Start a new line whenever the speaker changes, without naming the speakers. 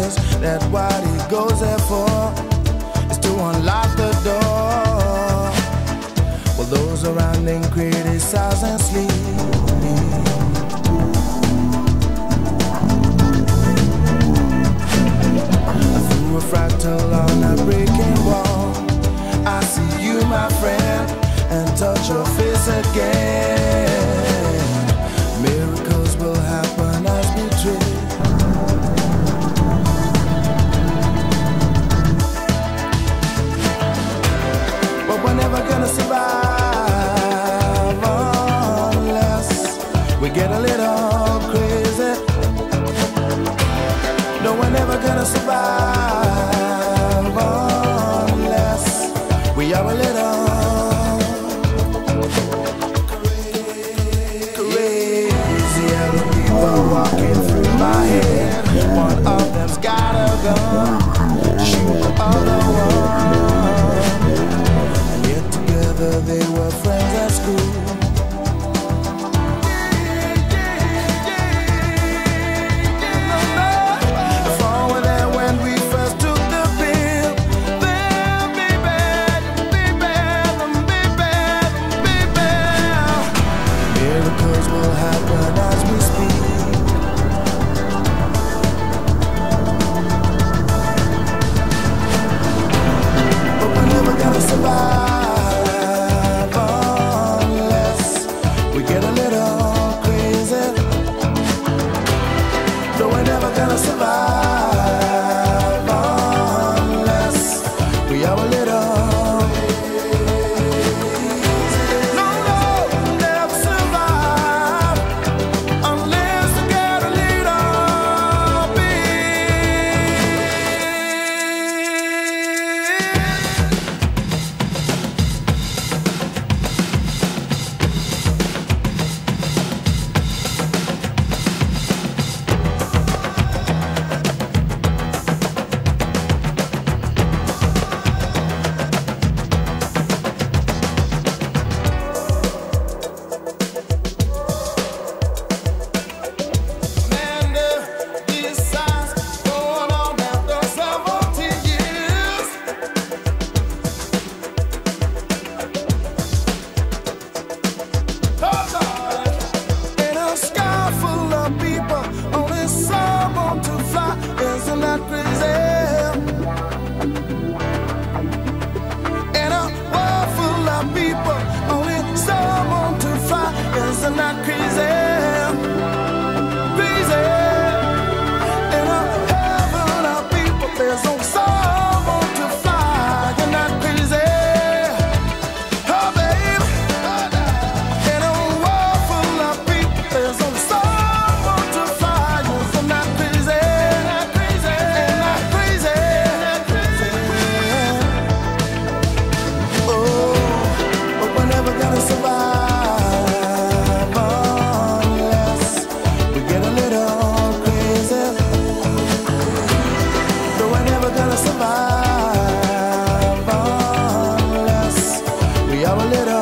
is that what he goes there for is to unlock the door. Well, those around him criticizing survive. ela